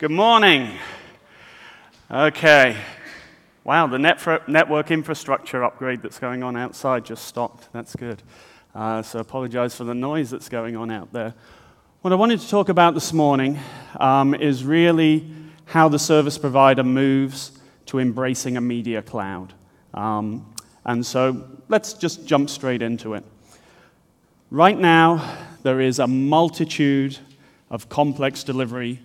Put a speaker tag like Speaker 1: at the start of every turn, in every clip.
Speaker 1: Good morning. Okay. Wow, the net network infrastructure upgrade that's going on outside just stopped. That's good. Uh, so apologize for the noise that's going on out there. What I wanted to talk about this morning um, is really how the service provider moves to embracing a media cloud. Um, and so let's just jump straight into it. Right now, there is a multitude of complex delivery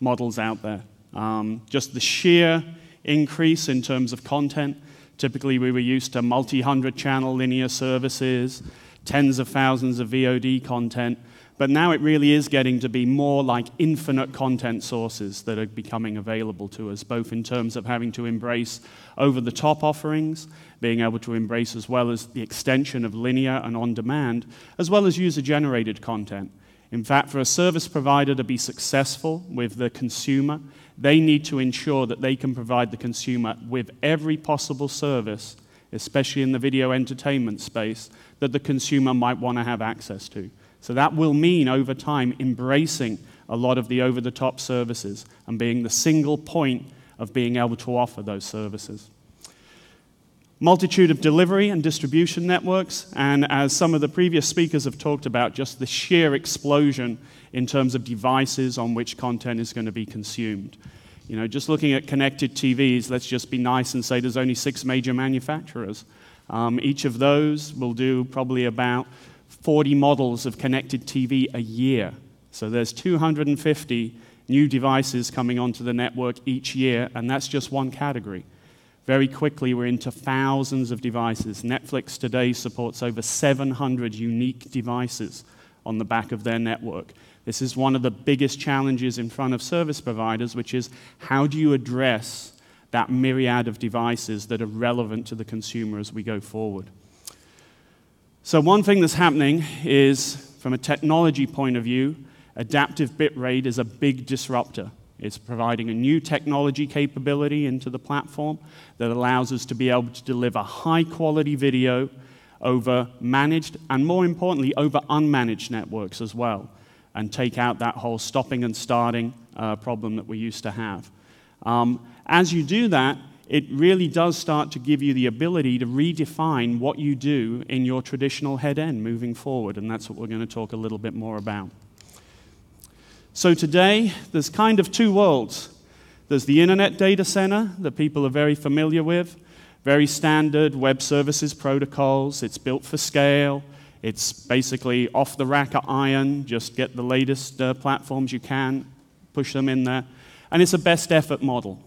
Speaker 1: models out there. Um, just the sheer increase in terms of content. Typically, we were used to multi hundred channel linear services, tens of thousands of VOD content, but now it really is getting to be more like infinite content sources that are becoming available to us, both in terms of having to embrace over the top offerings, being able to embrace as well as the extension of linear and on demand, as well as user generated content. In fact, for a service provider to be successful with the consumer, they need to ensure that they can provide the consumer with every possible service, especially in the video entertainment space, that the consumer might want to have access to. So that will mean over time embracing a lot of the over the top services and being the single point of being able to offer those services multitude of delivery and distribution networks, and as some of the previous speakers have talked about, just the sheer explosion in terms of devices on which content is going to be consumed. You know, just looking at connected TVs, let's just be nice and say there's only six major manufacturers. Um, each of those will do probably about 40 models of connected TV a year. So there's 250 new devices coming onto the network each year, and that's just one category. Very quickly, we're into thousands of devices. Netflix today supports over 700 unique devices on the back of their network. This is one of the biggest challenges in front of service providers, which is how do you address that myriad of devices that are relevant to the consumer as we go forward? So, one thing that's happening is, from a technology point of view, adaptive bitrate is a big disruptor. It's providing a new technology capability into the platform that allows us to be able to deliver high quality video over managed and, more importantly, over unmanaged networks as well, and take out that whole stopping and starting uh, problem that we used to have. Um, as you do that, it really does start to give you the ability to redefine what you do in your traditional head end moving forward, and that's what we're going to talk a little bit more about. So today, there's kind of two worlds. There's the internet data center that people are very familiar with, very standard web services protocols. It's built for scale. It's basically off the rack iron, just get the latest uh, platforms you can, push them in there. And it's a best effort model.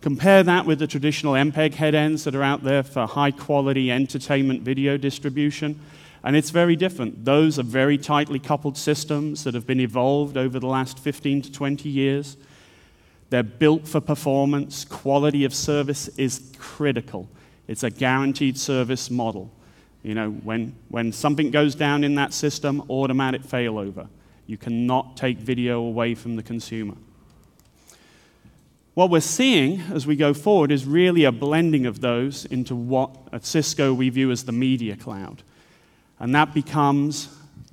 Speaker 1: Compare that with the traditional MPEG head ends that are out there for high quality entertainment video distribution. And it's very different. Those are very tightly coupled systems that have been evolved over the last 15 to 20 years. They're built for performance. Quality of service is critical. It's a guaranteed service model. You know, when, when something goes down in that system, automatic failover. You cannot take video away from the consumer. What we're seeing as we go forward is really a blending of those into what at Cisco we view as the media cloud. And that becomes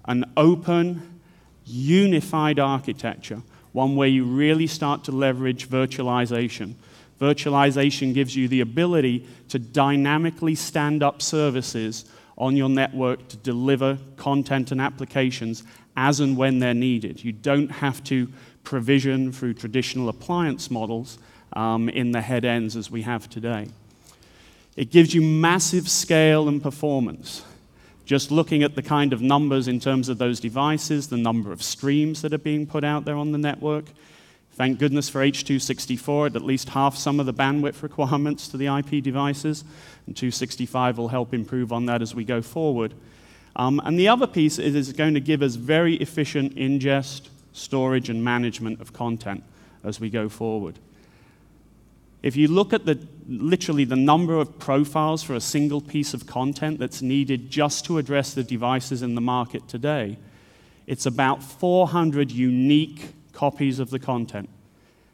Speaker 1: an open, unified architecture, one where you really start to leverage virtualization. Virtualization gives you the ability to dynamically stand up services on your network to deliver content and applications as and when they're needed. You don't have to provision through traditional appliance models um, in the head ends as we have today. It gives you massive scale and performance. Just looking at the kind of numbers in terms of those devices, the number of streams that are being put out there on the network. Thank goodness for H.264, at at least half some of the bandwidth requirements to the IP devices, and 265 will help improve on that as we go forward. Um, and the other piece is it's going to give us very efficient ingest, storage, and management of content as we go forward. If you look at the, literally the number of profiles for a single piece of content that's needed just to address the devices in the market today, it's about 400 unique copies of the content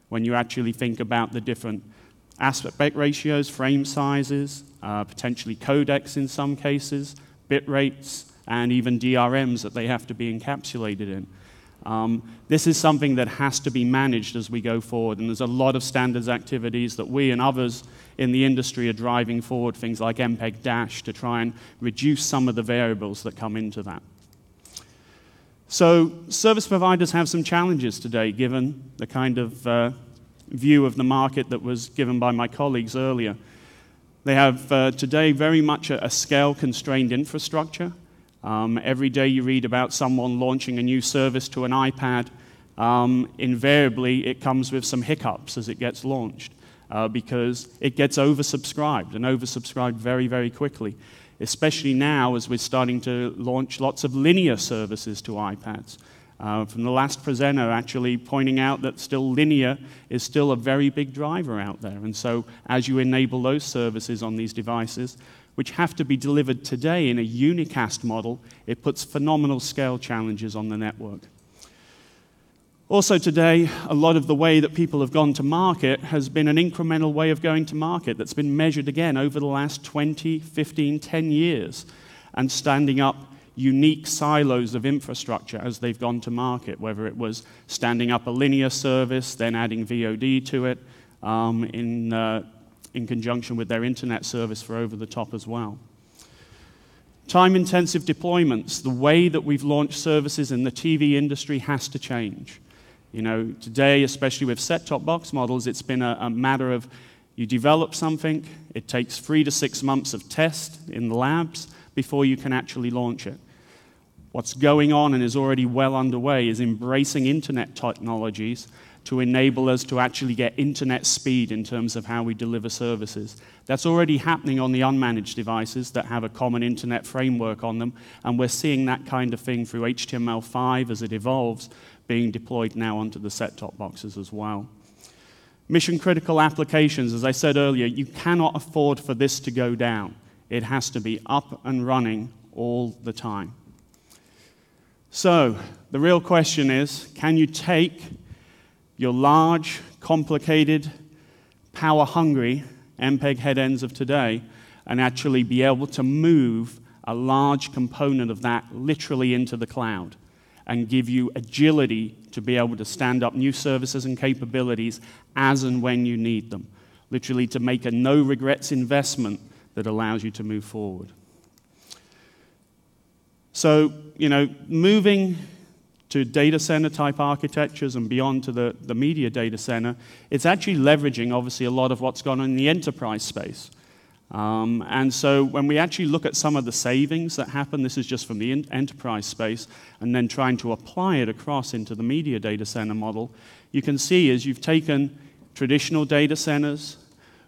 Speaker 1: when you actually think about the different aspect ratios, frame sizes, uh, potentially codecs in some cases, bit rates, and even DRMs that they have to be encapsulated in. Um, this is something that has to be managed as we go forward, and there's a lot of standards activities that we and others in the industry are driving forward, things like MPEG Dash, to try and reduce some of the variables that come into that. So, service providers have some challenges today, given the kind of uh, view of the market that was given by my colleagues earlier. They have uh, today very much a, a scale constrained infrastructure. Um, every day you read about someone launching a new service to an iPad, um, invariably it comes with some hiccups as it gets launched uh, because it gets oversubscribed and oversubscribed very, very quickly, especially now as we're starting to launch lots of linear services to iPads. Uh, from the last presenter actually pointing out that still linear is still a very big driver out there. And so as you enable those services on these devices, which have to be delivered today in a unicast model, it puts phenomenal scale challenges on the network. Also, today, a lot of the way that people have gone to market has been an incremental way of going to market that's been measured again over the last 20, 15, 10 years and standing up unique silos of infrastructure as they've gone to market, whether it was standing up a linear service, then adding VOD to it um, in uh, in conjunction with their internet service for over the top as well. Time intensive deployments, the way that we've launched services in the TV industry has to change. You know, today, especially with set top box models, it's been a, a matter of you develop something, it takes three to six months of test in the labs before you can actually launch it. What's going on and is already well underway is embracing internet technologies to enable us to actually get internet speed in terms of how we deliver services. That's already happening on the unmanaged devices that have a common internet framework on them, and we're seeing that kind of thing through HTML5 as it evolves being deployed now onto the set top boxes as well. Mission critical applications, as I said earlier, you cannot afford for this to go down. It has to be up and running all the time. So, the real question is can you take your large, complicated, power hungry MPEG head ends of today and actually be able to move a large component of that literally into the cloud and give you agility to be able to stand up new services and capabilities as and when you need them. Literally, to make a no regrets investment that allows you to move forward. So, you know, moving to data center type architectures and beyond to the, the media data center, it's actually leveraging, obviously, a lot of what's gone on in the enterprise space. Um, and so when we actually look at some of the savings that happen, this is just from the enterprise space, and then trying to apply it across into the media data center model, you can see as you've taken traditional data centers,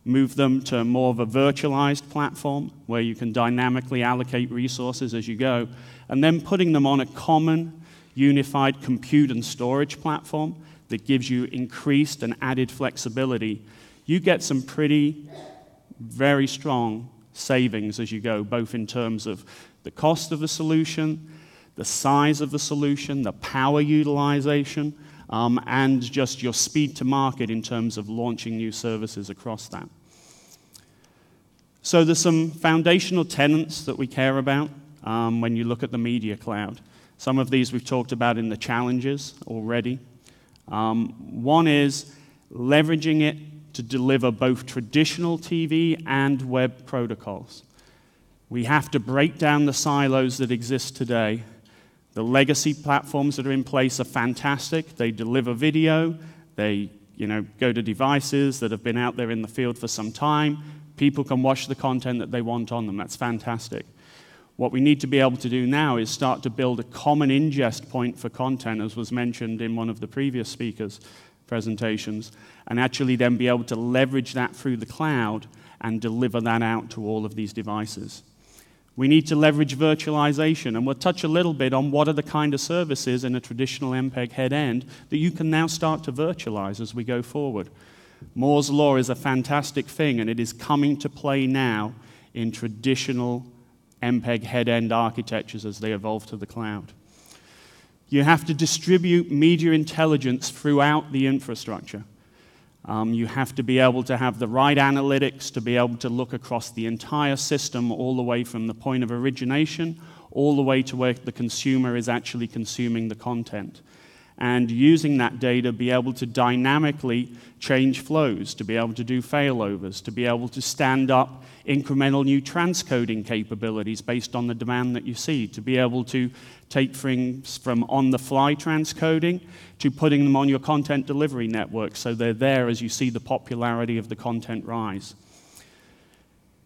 Speaker 1: moved them to more of a virtualized platform where you can dynamically allocate resources as you go, and then putting them on a common unified compute and storage platform that gives you increased and added flexibility, you get some pretty, very strong savings as you go, both in terms of the cost of the solution, the size of the solution, the power utilization, um, and just your speed to market in terms of launching new services across that. So there's some foundational tenants that we care about um, when you look at the media cloud. Some of these we've talked about in the challenges already. Um, one is leveraging it to deliver both traditional TV and web protocols. We have to break down the silos that exist today. The legacy platforms that are in place are fantastic. They deliver video, they you know, go to devices that have been out there in the field for some time. People can watch the content that they want on them. That's fantastic. What we need to be able to do now is start to build a common ingest point for content, as was mentioned in one of the previous speakers' presentations, and actually then be able to leverage that through the cloud and deliver that out to all of these devices. We need to leverage virtualization, and we'll touch a little bit on what are the kind of services in a traditional MPEG head end that you can now start to virtualize as we go forward. Moore's Law is a fantastic thing, and it is coming to play now in traditional MPEG head end architectures as they evolve to the cloud. You have to distribute media intelligence throughout the infrastructure. Um, you have to be able to have the right analytics to be able to look across the entire system, all the way from the point of origination, all the way to where the consumer is actually consuming the content. And using that data, be able to dynamically change flows, to be able to do failovers, to be able to stand up incremental new transcoding capabilities based on the demand that you see, to be able to take things from on the fly transcoding to putting them on your content delivery network so they're there as you see the popularity of the content rise.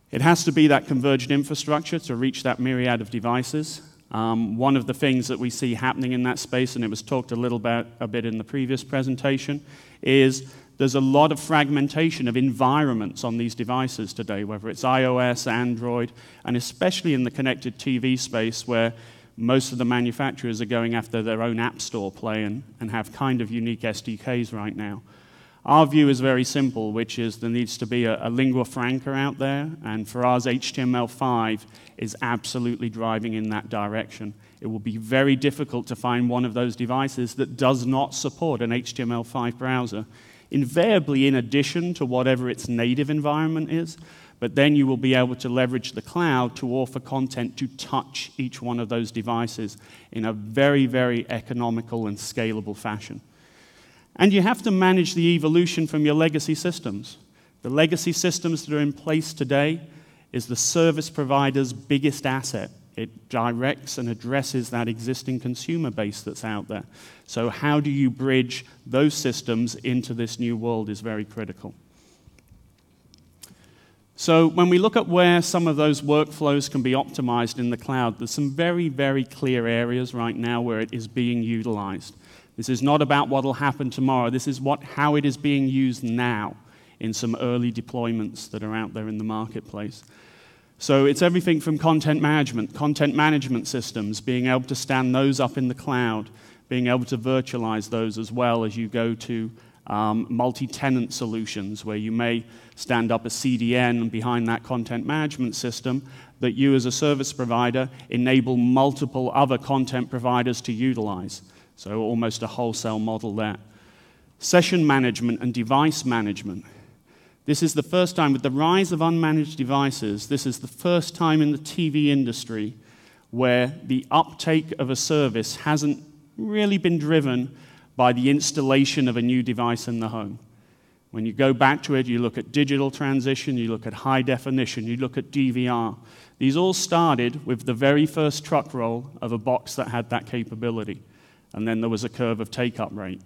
Speaker 1: It has to be that converged infrastructure to reach that myriad of devices. Um, one of the things that we see happening in that space, and it was talked a little bit, a bit in the previous presentation, is there's a lot of fragmentation of environments on these devices today, whether it's iOS, Android, and especially in the connected TV space where most of the manufacturers are going after their own app store play and, and have kind of unique SDKs right now. Our view is very simple, which is there needs to be a, a lingua franca out there, and for us, HTML5 is absolutely driving in that direction. It will be very difficult to find one of those devices that does not support an HTML5 browser, invariably in addition to whatever its native environment is, but then you will be able to leverage the cloud to offer content to touch each one of those devices in a very, very economical and scalable fashion. And you have to manage the evolution from your legacy systems. The legacy systems that are in place today is the service provider's biggest asset. It directs and addresses that existing consumer base that's out there. So, how do you bridge those systems into this new world is very critical. So, when we look at where some of those workflows can be optimized in the cloud, there's some very, very clear areas right now where it is being utilized. This is not about what will happen tomorrow. This is what, how it is being used now in some early deployments that are out there in the marketplace. So it's everything from content management, content management systems, being able to stand those up in the cloud, being able to virtualize those as well as you go to um, multi tenant solutions where you may stand up a CDN behind that content management system that you, as a service provider, enable multiple other content providers to utilize. So almost a wholesale model there. Session management and device management. This is the first time, with the rise of unmanaged devices, this is the first time in the TV industry where the uptake of a service hasn't really been driven by the installation of a new device in the home. When you go back to it, you look at digital transition, you look at high definition, you look at DVR. These all started with the very first truck roll of a box that had that capability and then there was a curve of take up rate.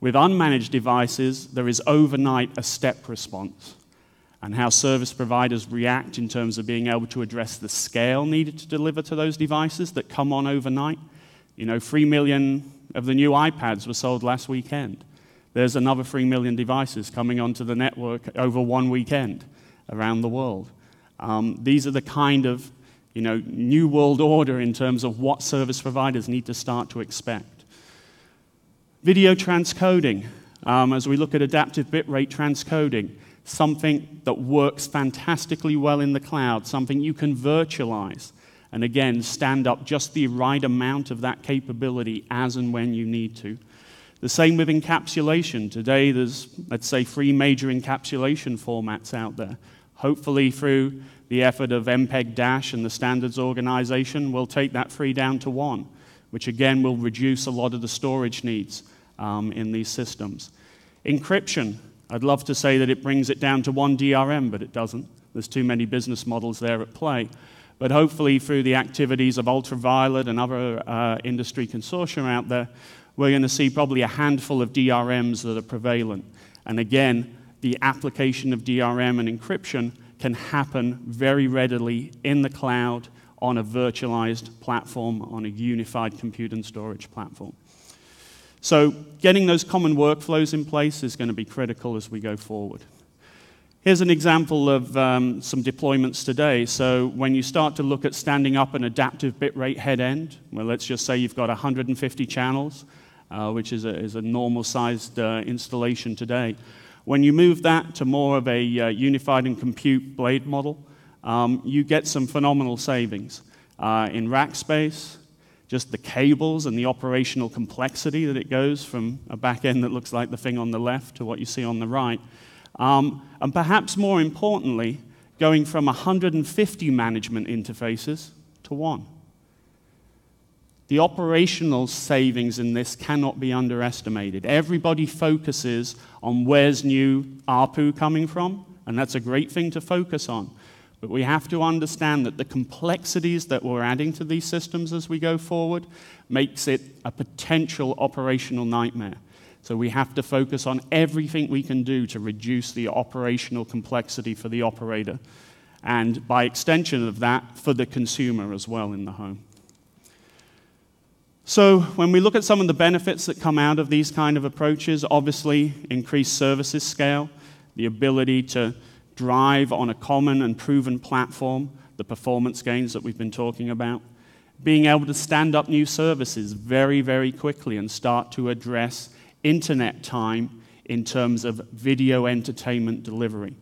Speaker 1: With unmanaged devices, there is overnight a step response, and how service providers react in terms of being able to address the scale needed to deliver to those devices that come on overnight. You know, 3 million of the new iPads were sold last weekend. There's another 3 million devices coming onto the network over one weekend around the world. Um, these are the kind of you know, new world order in terms of what service providers need to start to expect. Video transcoding, um, as we look at adaptive bitrate transcoding, something that works fantastically well in the cloud, something you can virtualize, and again, stand up just the right amount of that capability as and when you need to. The same with encapsulation. Today, there's, let's say, three major encapsulation formats out there. Hopefully, through the effort of MPEG Dash and the standards organization will take that free down to one, which again will reduce a lot of the storage needs um, in these systems. Encryption, I'd love to say that it brings it down to one DRM, but it doesn't. There's too many business models there at play. But hopefully, through the activities of Ultraviolet and other uh, industry consortia out there, we're going to see probably a handful of DRMs that are prevalent. And again, the application of DRM and encryption can happen very readily in the cloud on a virtualized platform, on a unified compute and storage platform. So, getting those common workflows in place is going to be critical as we go forward. Here's an example of um, some deployments today. So, when you start to look at standing up an adaptive bitrate head end, well, let's just say you've got 150 channels, uh, which is a, is a normal sized uh, installation today. When you move that to more of a uh, unified and compute blade model, um, you get some phenomenal savings uh, in rack space, just the cables and the operational complexity that it goes from a back end that looks like the thing on the left to what you see on the right. Um, and perhaps more importantly, going from 150 management interfaces to one. The operational savings in this cannot be underestimated. Everybody focuses on where's new ARPU coming from, and that's a great thing to focus on. But we have to understand that the complexities that we're adding to these systems as we go forward makes it a potential operational nightmare. So we have to focus on everything we can do to reduce the operational complexity for the operator, and by extension of that, for the consumer as well in the home. So when we look at some of the benefits that come out of these kind of approaches, obviously increased services scale, the ability to drive on a common and proven platform the performance gains that we've been talking about, being able to stand up new services very, very quickly and start to address internet time in terms of video entertainment delivery,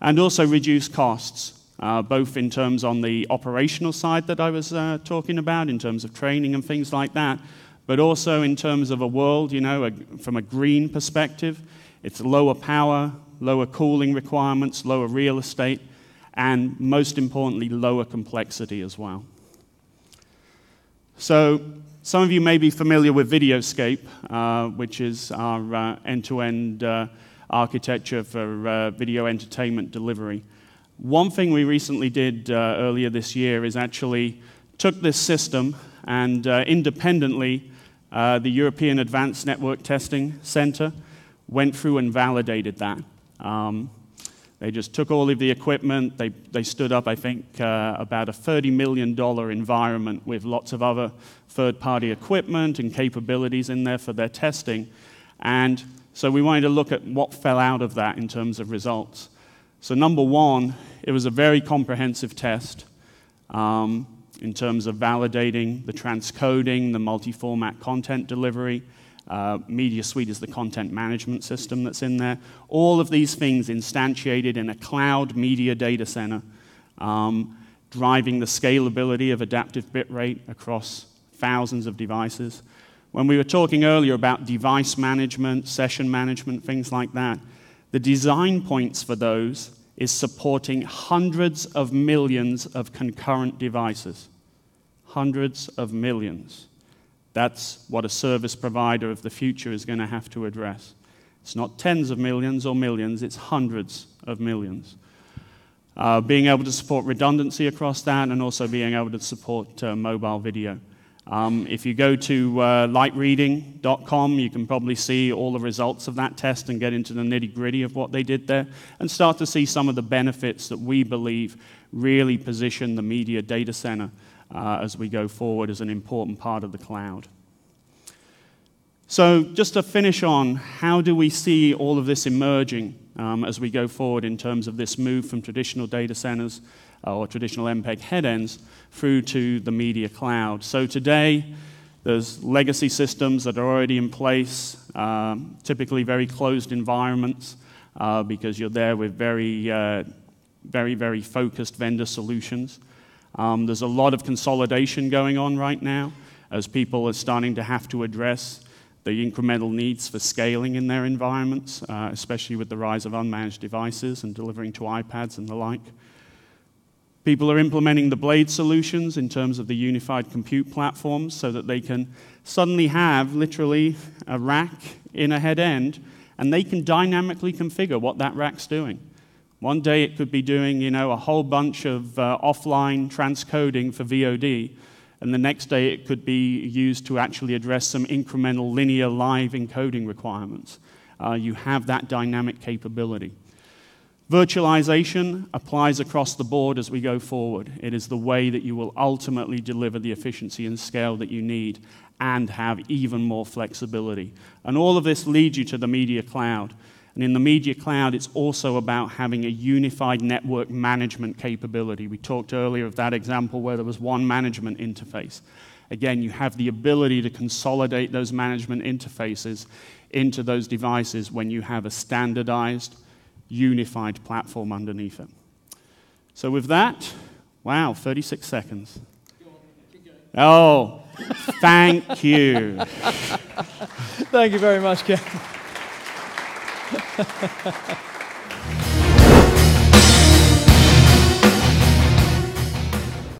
Speaker 1: and also reduce costs uh, both in terms on the operational side that I was uh, talking about, in terms of training and things like that, but also in terms of a world, you know, a, from a green perspective. It's lower power, lower cooling requirements, lower real estate, and most importantly, lower complexity as well. So, some of you may be familiar with Videoscape, uh, which is our end to end architecture for uh, video entertainment delivery. One thing we recently did uh, earlier this year is actually took this system and uh, independently, uh, the European Advanced Network Testing Center went through and validated that. Um, they just took all of the equipment. They, they stood up, I think, uh, about a $30 million environment with lots of other third party equipment and capabilities in there for their testing. And so we wanted to look at what fell out of that in terms of results. So, number one, it was a very comprehensive test um, in terms of validating the transcoding, the multi format content delivery. Uh, Media Suite is the content management system that's in there. All of these things instantiated in a cloud media data center, um, driving the scalability of adaptive bitrate across thousands of devices. When we were talking earlier about device management, session management, things like that, the design points for those is supporting hundreds of millions of concurrent devices. Hundreds of millions. That's what a service provider of the future is going to have to address. It's not tens of millions or millions, it's hundreds of millions. Uh, being able to support redundancy across that and also being able to support uh, mobile video. Um, if you go to uh, lightreading.com, you can probably see all the results of that test and get into the nitty gritty of what they did there and start to see some of the benefits that we believe really position the media data center uh, as we go forward as an important part of the cloud. So, just to finish on, how do we see all of this emerging um, as we go forward in terms of this move from traditional data centers or traditional MPEG headends through to the media cloud. So today, there's legacy systems that are already in place, um, typically very closed environments, uh, because you're there with very, uh, very, very focused vendor solutions. Um, there's a lot of consolidation going on right now as people are starting to have to address the incremental needs for scaling in their environments, uh, especially with the rise of unmanaged devices and delivering to iPads and the like. People are implementing the Blade solutions in terms of the unified compute platforms so that they can suddenly have literally a rack in a head end and they can dynamically configure what that rack's doing. One day it could be doing, you know, a whole bunch of uh, offline transcoding for VOD, and the next day it could be used to actually address some incremental linear live encoding requirements. Uh, you have that dynamic capability. Virtualization applies across the board as we go forward. It is the way that you will ultimately deliver the efficiency and scale that you need and have even more flexibility. And all of this leads you to the media cloud. And in the media cloud, it's also about having a unified network management capability. We talked earlier of that example where there was one management interface. Again, you have the ability to consolidate those management interfaces into those devices when you have a standardized, unified platform underneath it. So, with that, wow, 36 seconds. Oh, thank you.
Speaker 2: thank you very much, Ken.